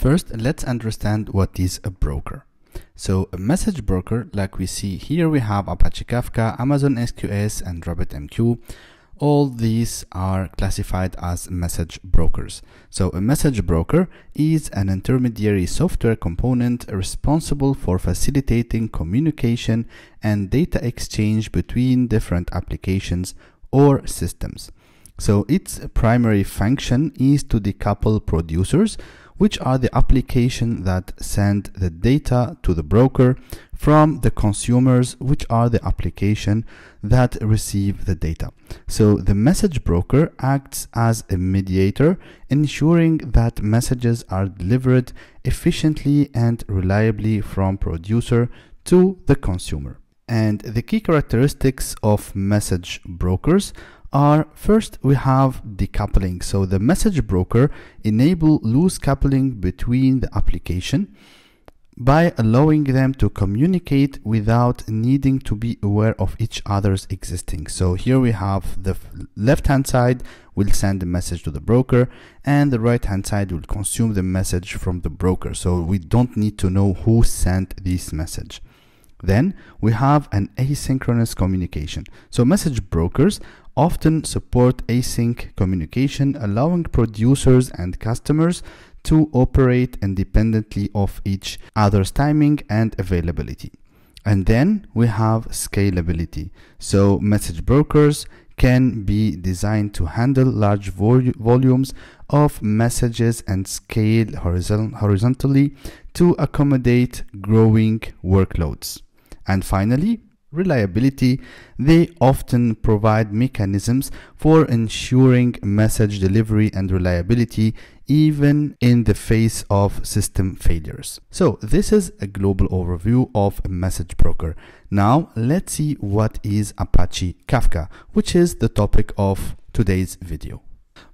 First, let's understand what is a broker. So a message broker, like we see here, we have Apache Kafka, Amazon SQS, and RabbitMQ. All these are classified as message brokers. So a message broker is an intermediary software component responsible for facilitating communication and data exchange between different applications or systems. So its primary function is to decouple producers which are the application that send the data to the broker from the consumers, which are the application that receive the data. So the message broker acts as a mediator, ensuring that messages are delivered efficiently and reliably from producer to the consumer. And the key characteristics of message brokers are first we have decoupling. So the message broker enable loose coupling between the application by allowing them to communicate without needing to be aware of each other's existing. So here we have the left hand side will send the message to the broker and the right hand side will consume the message from the broker. So we don't need to know who sent this message. Then we have an asynchronous communication. So message brokers often support async communication, allowing producers and customers to operate independently of each other's timing and availability. And then we have scalability. So message brokers can be designed to handle large vol volumes of messages and scale horizon horizontally to accommodate growing workloads. And finally, reliability, they often provide mechanisms for ensuring message delivery and reliability even in the face of system failures. So this is a global overview of a message broker. Now let's see what is Apache Kafka, which is the topic of today's video.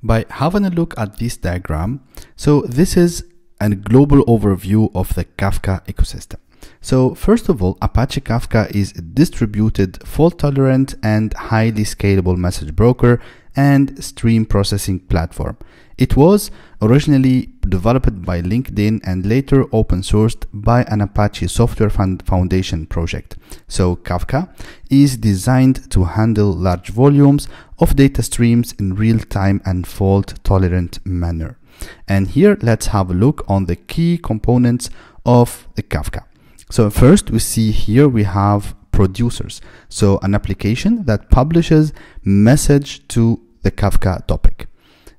By having a look at this diagram, so this is a global overview of the Kafka ecosystem. So first of all, Apache Kafka is a distributed, fault-tolerant, and highly scalable message broker and stream processing platform. It was originally developed by LinkedIn and later open sourced by an Apache Software Foundation project. So Kafka is designed to handle large volumes of data streams in real time and fault tolerant manner. And here let's have a look on the key components of the Kafka. So first we see here we have producers. So an application that publishes message to the Kafka topic.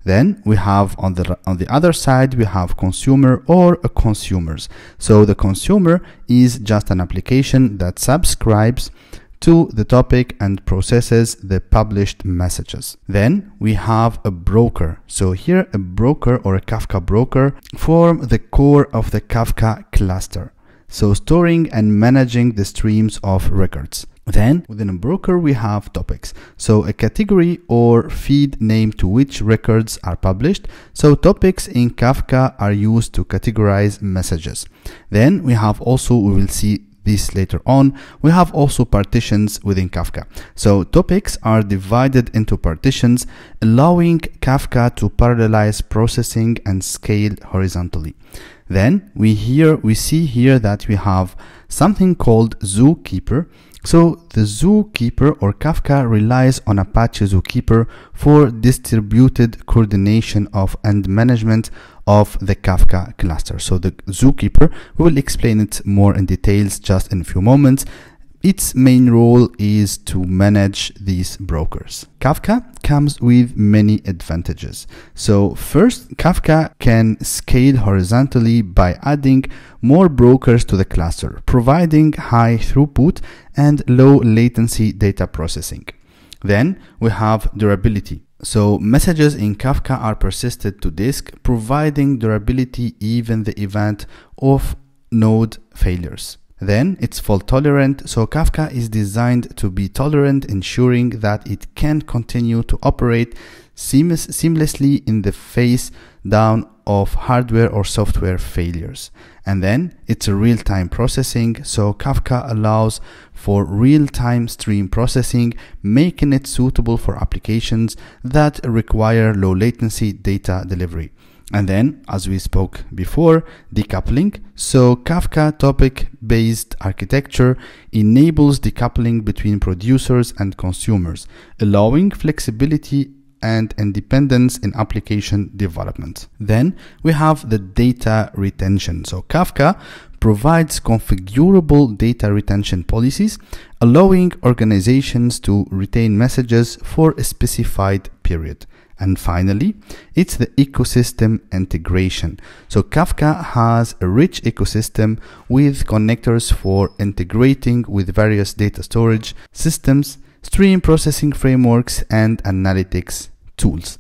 Then we have on the on the other side we have consumer or consumers. So the consumer is just an application that subscribes to the topic and processes the published messages. Then we have a broker. So here a broker or a Kafka broker form the core of the Kafka cluster so storing and managing the streams of records. Then within a broker we have topics. So a category or feed name to which records are published. So topics in Kafka are used to categorize messages. Then we have also, we will see this later on, we have also partitions within Kafka. So topics are divided into partitions, allowing Kafka to parallelize processing and scale horizontally. Then we here we see here that we have something called Zookeeper. So the Zookeeper or Kafka relies on Apache Zookeeper for distributed coordination of and management of the Kafka cluster. So the Zookeeper, we will explain it more in details just in a few moments. Its main role is to manage these brokers. Kafka comes with many advantages. So first, Kafka can scale horizontally by adding more brokers to the cluster, providing high throughput and low latency data processing. Then we have durability. So messages in Kafka are persisted to disk, providing durability even the event of node failures. Then it's fault tolerant, so Kafka is designed to be tolerant, ensuring that it can continue to operate seamless, seamlessly in the face down of hardware or software failures. And then it's a real-time processing, so Kafka allows for real-time stream processing, making it suitable for applications that require low latency data delivery. And then, as we spoke before, decoupling. So Kafka topic-based architecture enables decoupling between producers and consumers, allowing flexibility and independence in application development. Then we have the data retention. So Kafka provides configurable data retention policies, allowing organizations to retain messages for a specified period. And finally, it's the ecosystem integration. So Kafka has a rich ecosystem with connectors for integrating with various data storage systems, stream processing frameworks, and analytics tools.